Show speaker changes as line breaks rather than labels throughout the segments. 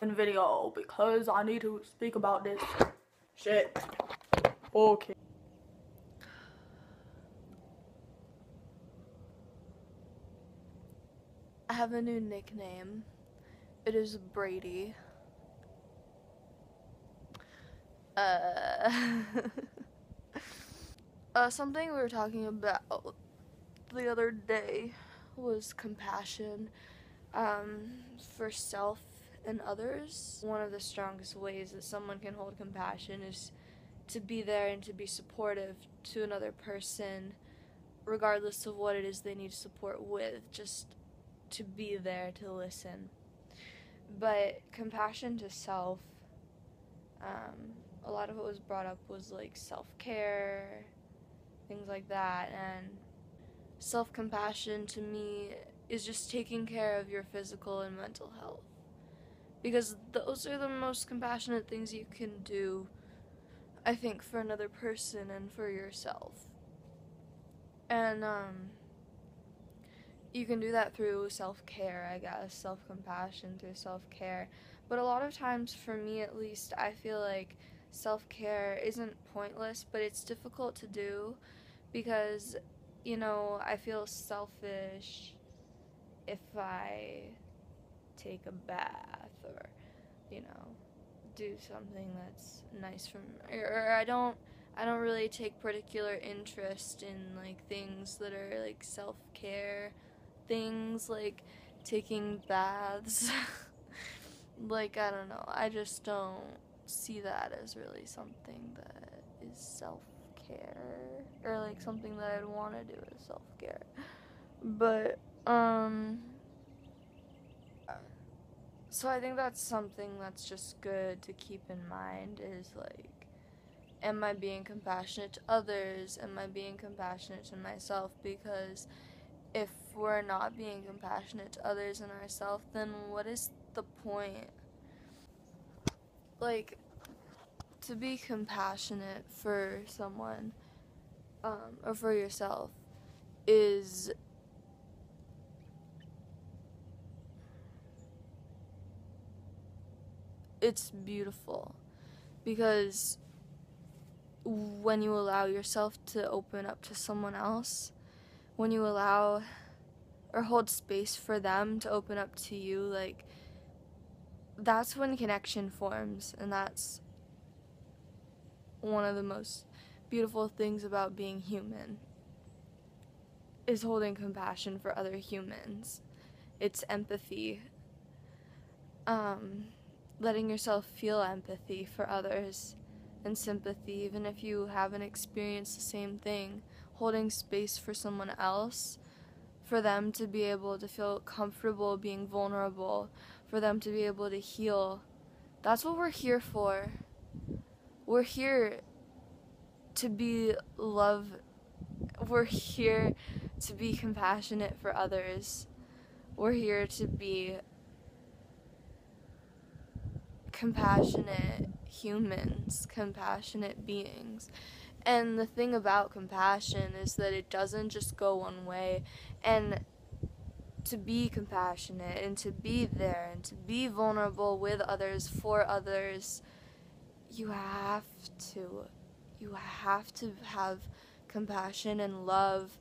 in video because I need to speak about this shit. Okay.
I have a new nickname. It is Brady. Uh, uh, something we were talking about the other day was compassion um, for self and others. One of the strongest ways that someone can hold compassion is to be there and to be supportive to another person, regardless of what it is they need support with, just to be there to listen. But compassion to self, um, a lot of what was brought up was like self care, things like that, and self compassion to me is just taking care of your physical and mental health. Because those are the most compassionate things you can do, I think, for another person and for yourself. And, um, you can do that through self care, I guess, self compassion through self care. But a lot of times, for me at least, I feel like self care isn't pointless, but it's difficult to do because, you know, I feel selfish if I take a bath or, you know, do something that's nice for me. Or I don't. I don't really take particular interest in like things that are like self care things like taking baths. like, I don't know. I just don't see that as really something that is self care or like something that I'd want to do as self care. But, um, so I think that's something that's just good to keep in mind is like, am I being compassionate to others? Am I being compassionate to myself? Because if we're not being compassionate to others and ourselves, then what is the point? Like, to be compassionate for someone um, or for yourself is it's beautiful because when you allow yourself to open up to someone else when you allow or hold space for them to open up to you, like that's when connection forms, and that's one of the most beautiful things about being human is holding compassion for other humans. It's empathy. Um, letting yourself feel empathy for others and sympathy, even if you haven't experienced the same thing holding space for someone else, for them to be able to feel comfortable being vulnerable, for them to be able to heal. That's what we're here for. We're here to be love. We're here to be compassionate for others. We're here to be compassionate humans, compassionate beings. And the thing about compassion is that it doesn't just go one way. And to be compassionate and to be there and to be vulnerable with others, for others, you have to. You have to have compassion and love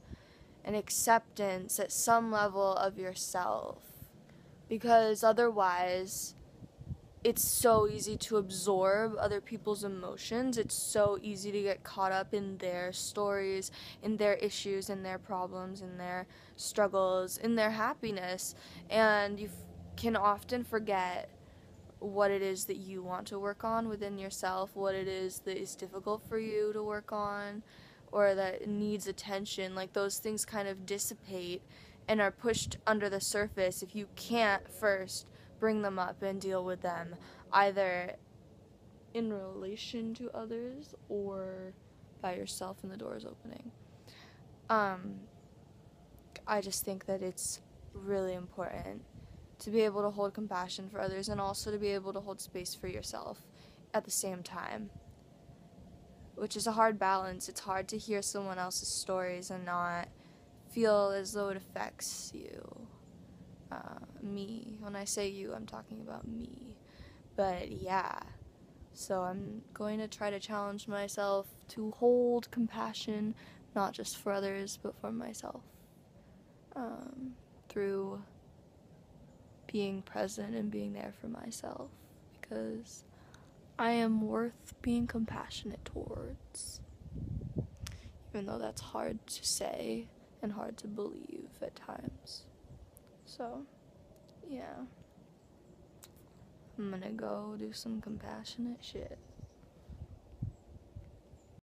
and acceptance at some level of yourself. Because otherwise, it's so easy to absorb other people's emotions. It's so easy to get caught up in their stories, in their issues, in their problems, in their struggles, in their happiness. And you f- can often forget what it is that you want to work on within yourself, what it is that is difficult for you to work on, or that needs attention. Like those things kind of dissipate and are pushed under the surface if you can't first bring them up and deal with them either in relation to others or by yourself and the doors opening. Um, I just think that it's really important to be able to hold compassion for others and also to be able to hold space for yourself at the same time. Which is a hard balance. It's hard to hear someone else's stories and not feel as though it affects you uh, me. When I say you, I'm talking about me. But yeah, so I'm going to try to challenge myself to hold compassion, not just for others, but for myself. Um, through being present and being there for myself because I am worth being compassionate towards. Even though that's hard to say and hard to believe at times. So, yeah. I'm gonna go do some compassionate shit.